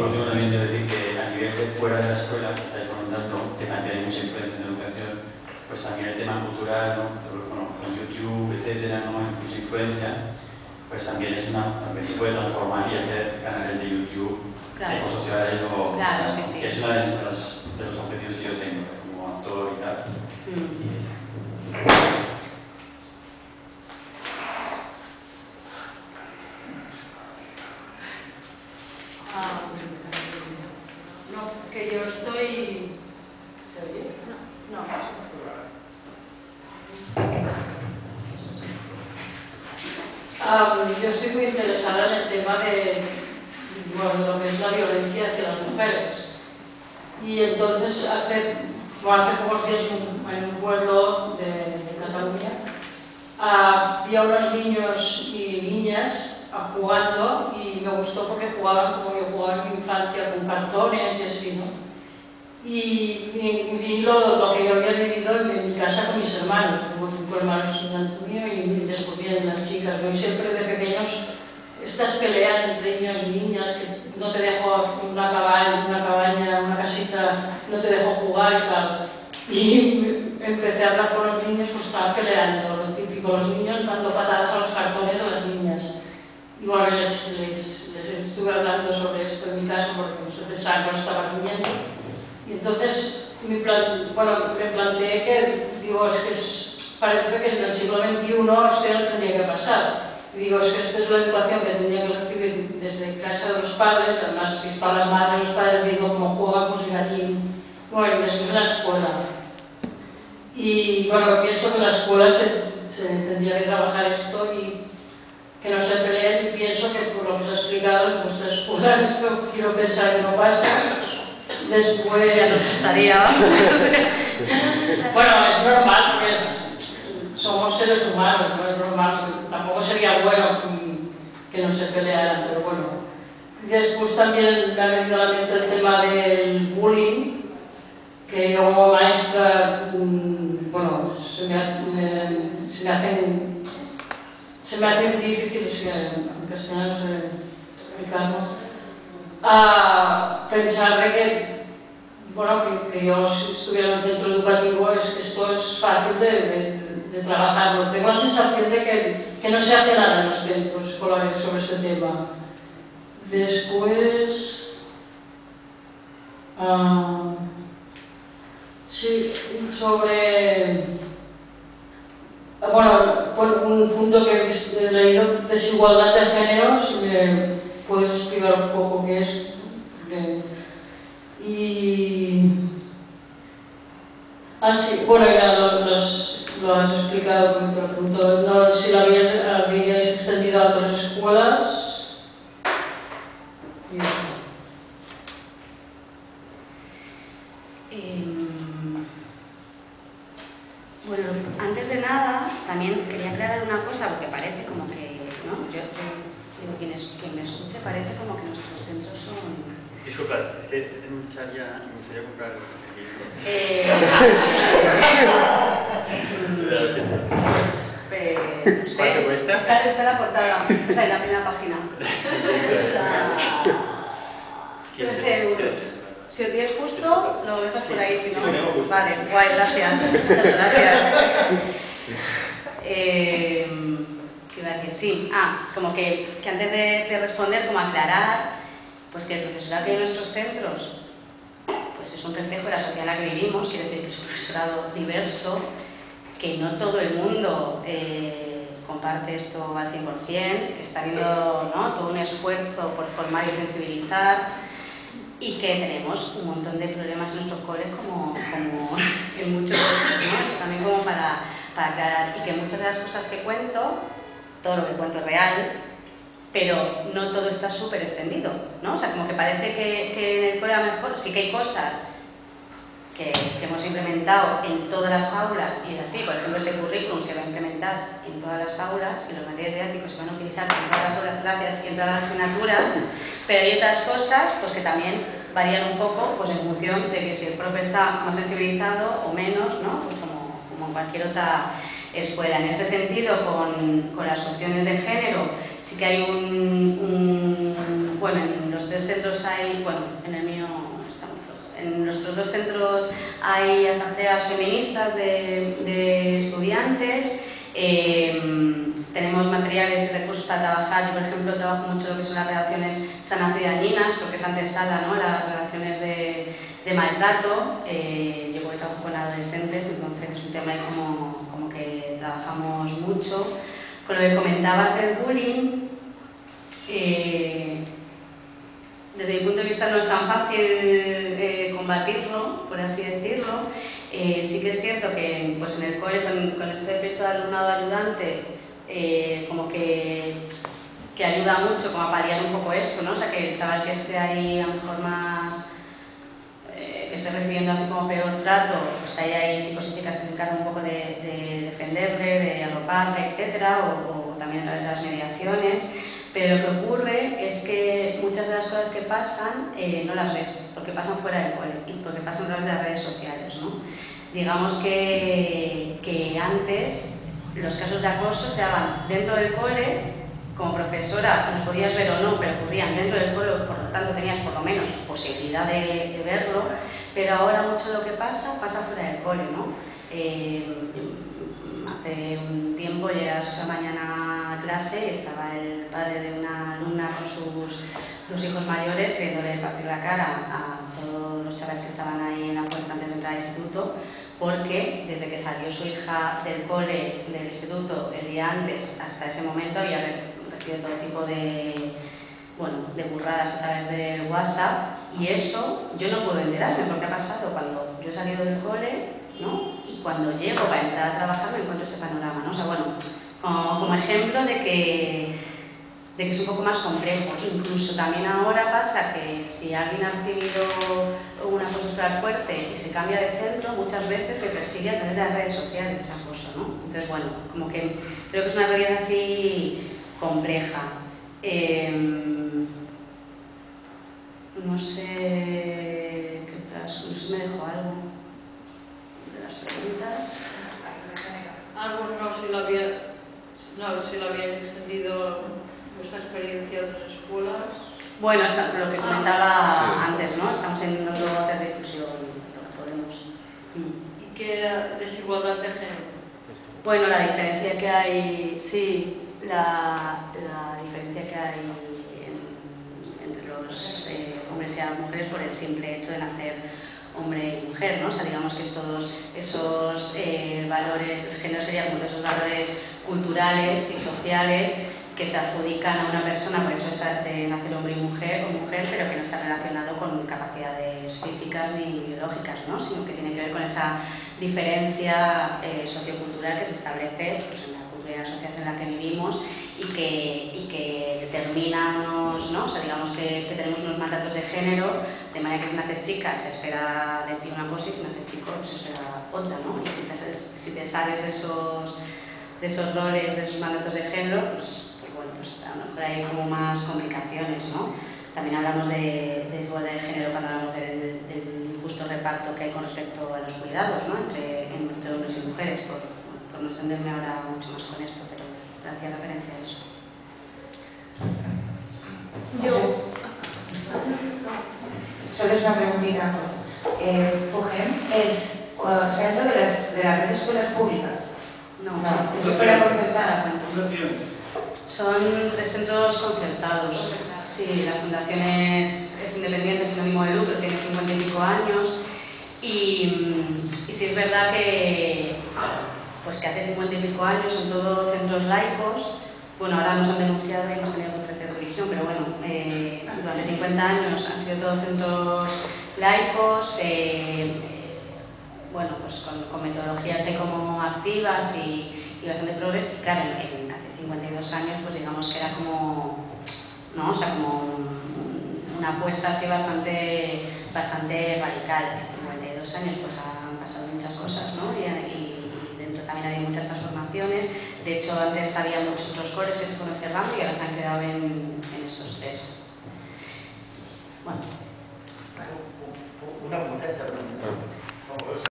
por último también debo decir que a nivel de fuera de la escuela, que estáis comentando, que también hay mucha influencia en la educación, pues también el tema cultural, ¿no? bueno, con YouTube, etcétera, ¿no? hay mucha influencia, pues también es una, también se puede transformar y hacer canales de YouTube Claro. ecosociales o Claro, sí, sí. que es uno de, los- de los objetivos que yo tengo como actor y tal. Mm. Y- Ah, no, que yo estoy... ¿Se oye? No, no. Yo estoy muy interesada en el tema de, bueno, de lo que es la violencia hacia las mujeres. Y entonces hace, bueno, hace pocos días un- en un pueblo de, de Cataluña ah, vi a unos niños y niñas ah, jugando y me gustó porque jugaban como yo jugaba en mi infancia con cartones y así, ¿no? Y, y- y vi lo, lo que yo había vivido en, en mi casa con mis hermanos, tengo cinco hermanos delante mío y después vienen las chicas, ¿no? Y siempre de pequeños estas peleas entre niños y niñas, que no te dejo una cabaña, una, cabaña, una casita, no te dejo jugar y tal. Y empecé a hablar con los niños, pues estaban peleando, lo típico, los niños dando patadas a los cartones de las niñas. Y bueno, les, les, les estuve hablando sobre esto en mi caso porque no sé, pensaban que lo estaba riñendo. Entonces me, bueno, me planteé que, digo, es que parece que en el siglo XXI esto ya no tendría que pasar. Y digo, es que esta es la educación que tendría que recibir desde casa de los padres, además si están las madres, los padres viendo cómo juegan, pues ir allí, bueno, después la escuela. Y bueno, pienso que la escuela se, se tendría que trabajar esto y que no se peleen y pienso que por lo que se ha explicado en nuestras escuelas esto quiero pensar que no pasa. Después... Estaría. Bueno, es normal porque es- somos seres humanos, no es normal, tampoco sería bueno que no se pelearan, pero bueno. Después también me ha venido a la mente el tema del bullying, que yo como maestra, mm, bueno, se me, me- se me hacen se me hace difícil, es que en castellano explicarlo, a pensar de que bueno, que, que yo estuviera en un centro educativo es que esto es fácil de, de- de trabajarlo. Tengo la sensación de que, que no se hace nada en los centros escolares sobre este tema. Después... ah, sí, sobre... Bueno, por un punto que he leído, desigualdad de género, si me puedes explicar un poco qué es. Porque- y. Ah, sí, bueno, ya lo, los- lo has explicado, te lo pregunto, no, si lo habías, habíais extendido a otras escuelas. Y. Em, bueno, antes de nada, también quería aclarar una cosa, porque parece como que, ¿no? Yo, yo digo, quien, es- quien me escuche parece como que nuestros centros son... Disculpa, es que en un chat ya me gustaría comprar el disco. Eh, Lo siento. pues, eh, no sé. ¿Cuánto cuesta? Está, está en la portada, o sea, en la primera página. Está 13 euros. Si lo tienes justo, lo dejas por ahí, si no... Tengo. Vale, guay, gracias. Muchas gracias. Eh, ¿Qué iba a decir? Sí, ah, como que, que antes de, de responder, como aclarar, pues que el profesorado que hay en nuestros centros pues es un reflejo de la sociedad en la que vivimos, quiere decir que es un profesorado diverso, que no todo el mundo eh, comparte esto al 100%, que está habiendo ¿no? todo un esfuerzo por formar y sensibilizar y que tenemos un montón de problemas en nuestros coles como, como en muchos otros, ¿no? Eso también como para, para aclarar y que muchas de las cosas que cuento, todo lo que cuento es real, pero no todo está súper extendido, ¿no? O sea, como que parece que, que en el cole a lo mejor sí que hay cosas que, que hemos implementado en todas las aulas, y es así, por ejemplo, ese currículum se va a implementar en todas las aulas y los materiales didácticos se van a utilizar en todas las aulas clases y en todas las asignaturas, pero hay otras cosas pues, que también varían un poco pues, en función de que si el profe está más sensibilizado o menos, ¿no? Pues como, como en cualquier otra escuela. En este sentido, con, con las cuestiones de género, sí que hay un, un- bueno, en los tres centros hay, bueno, en el mío está muy flojo. En nuestros dos centros hay asambleas feministas de, de estudiantes. eh, tenemos materiales y recursos para trabajar. Yo, por ejemplo, trabajo mucho lo que son las relaciones sanas y dañinas, porque es antesala, ¿no? Las relaciones de, de maltrato. Eh, yo porque trabajo con adolescentes, entonces es un tema ahí como, como que trabajamos mucho. Con lo que comentabas del bullying, desde mi punto de vista no es tan fácil eh, combatirlo, por así decirlo. Eh, sí que es cierto que pues en el cole, con, este proyecto de alumnado ayudante, eh, como que, que ayuda mucho como a paliar un poco esto, ¿no? O sea, que el chaval que esté ahí a lo mejor más que esté recibiendo así como peor trato, pues ahí hay chicos y chicas que se encargan un poco de, de defenderle, de arroparle, etcétera, o, o también a través de las mediaciones. Pero lo que ocurre es que muchas de las cosas que pasan eh, no las ves, porque pasan fuera del cole y porque pasan a través de las redes sociales. ¿no? Digamos que, que antes los casos de acoso se daban dentro del cole, como profesora los podías ver o no, pero ocurrían dentro del cole, por lo tanto tenías por lo menos posibilidad de, verlo, pero ahora mucho lo que pasa pasa fuera del cole. ¿no? Eh, hace un tiempo llegué a las 8 de la mañana a clase estaba el padre de una alumna con sus dos hijos mayores queriéndole partir la cara a todos los chavales que estaban ahí en la puerta antes de entrar al instituto porque desde que salió su hija del cole, del instituto, el día antes hasta ese momento había recibido todo tipo de, bueno, de burradas a través de WhatsApp y eso yo no puedo enterarme porque ha pasado cuando yo he salido del cole ¿no? y cuando llego para entrar a trabajar me encuentro ese panorama. ¿no? O sea, bueno, como, como ejemplo de que, de que es un poco más complejo. Incluso también ahora pasa que si alguien ha recibido un acoso escolar fuerte y se cambia de centro, muchas veces le persigue a través de las redes sociales ese acoso. ¿no? Entonces, bueno, como que creo que es una realidad así compleja. Eh, no sé qué otras, no sé si me dejo algo de las preguntas. Algo no si lo había, no, si lo habíais extendido vuestra experiencia de otras escuelas. Bueno, hasta lo que Ah, comentaba sí. antes, ¿no? Estamos intentando hacer difusión lo que podemos. Mm. ¿Y qué era desigualdad de género? Bueno, la diferencia que hay, sí, la, la diferencia que hay en- entre los eh, hombres y las mujeres por el simple hecho de nacer hombre y mujer, ¿no? O sea, digamos que es todos esos eh, valores, el género sería como todos esos valores culturales y sociales que se adjudican a una persona por hecho de de nacer hombre y mujer, o mujer, pero que no está relacionado con capacidades físicas ni biológicas, ¿no? sino que tiene que ver con esa diferencia eh, sociocultural que se establece pues, en la la sociedad en la que vivimos y que, y que determina unos, ¿no? o sea, digamos que, que tenemos unos mandatos de género, de manera que si nace chica se espera de ti una cosa y si nace chico se espera otra, ¿no? Y si te, si te sales de esos, de esos roles, de esos mandatos de género, pues, pues bueno, pues a lo mejor hay como más complicaciones, ¿no? También hablamos de, de desigualdad de género cuando hablamos del, del injusto reparto que hay con respecto a los cuidados, ¿no? Entre, entre hombres y mujeres, por, extenderme ahora mucho más con esto, pero hacía referencia a eso. Yo. Solo es una preguntita. Eh, FUGEM es uh, centro de las, de las redes escuelas públicas. No, No, es escuela concertada. Son tres centros concertados. Sí, la fundación es, es independiente, sin ánimo de lucro, tiene 50 y pico años. Y, y sí es verdad que, pues que hace 50 y pico años son todos centros laicos. Bueno, ahora nos han denunciado y hemos tenido que ofrecer religión, pero bueno, eh, durante 50 años han sido todos centros laicos. eh, eh, bueno, pues con, con metodologías como activas y, y bastante progres. Claro, en- en- hace 52 años, pues digamos que era como, ¿no? O sea, como un- una apuesta así bastante, bastante radical. En 52 años pues han pasado muchas cosas, ¿no? también hay muchas transformaciones. De hecho, antes había muchos otros cores que se conocían y ahora se han quedado en, en estos tres. Bueno. Una pregunta,